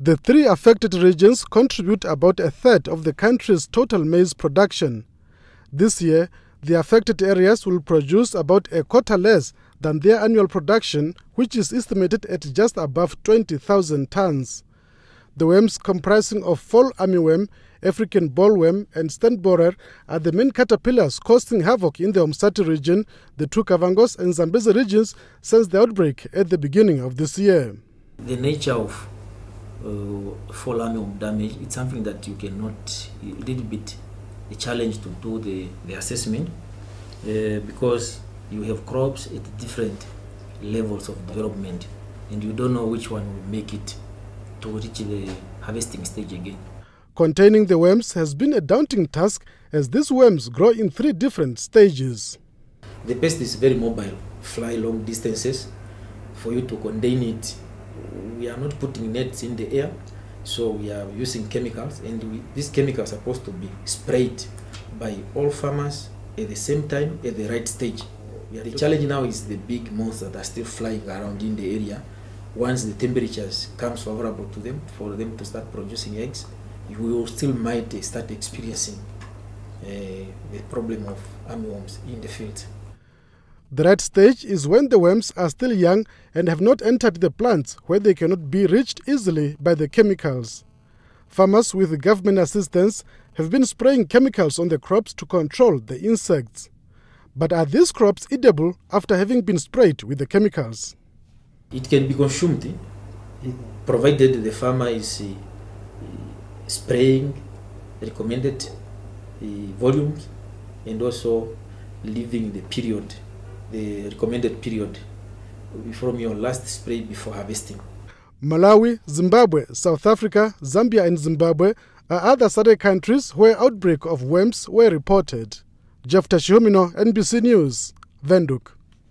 The three affected regions contribute about a third of the country's total maize production. This year, the affected areas will produce about a quarter less than their annual production, which is estimated at just above 20,000 tons. The worms comprising of fall armyworm, African bollworm and stalk borer are the main caterpillars causing havoc in the Omusati region, the two Kavangos and Zambezi regions since the outbreak at the beginning of this year. The nature of uh, fall armyworm damage, it's something that you cannot, a little bit a challenge to do the, the assessment uh, because you have crops at different levels of development and you don't know which one will make it to reach the harvesting stage again. Containing the worms has been a daunting task as these worms grow in three different stages. The pest is very mobile, fly long distances. For you to contain it, we are not putting nets in the air, so we are using chemicals, and we, these chemicals are supposed to be sprayed by all farmers at the same time at the right stage. The challenge now is the big monsters that are still flying around in the area. Once the temperatures comes favorable to them, for them to start producing eggs, we will still might start experiencing uh, the problem of armyworms in the field. The right stage is when the worms are still young and have not entered the plants where they cannot be reached easily by the chemicals. Farmers with government assistance have been spraying chemicals on the crops to control the insects. But are these crops edible after having been sprayed with the chemicals? It can be consumed provided the farmer is uh, spraying recommended uh, volumes and also leaving the period the recommended period from your last spray before harvesting. Malawi, Zimbabwe, South Africa, Zambia and Zimbabwe are other SADC countries where outbreak of worms were reported. Jeff Tashihomino, NBC News, Windhoek.